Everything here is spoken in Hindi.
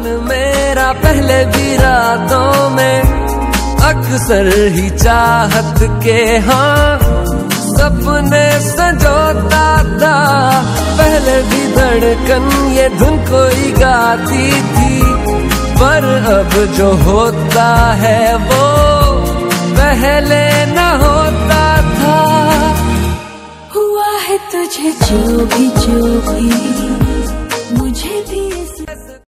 मन मेरा पहले भी रातों में अक्सर ही चाहत के हाँ सपने सजोता था। पहले भी धड़कन ये धुन कोई गाती थी, पर अब जो होता है वो पहले न होता था। हुआ है तुझे जो भी जो भी।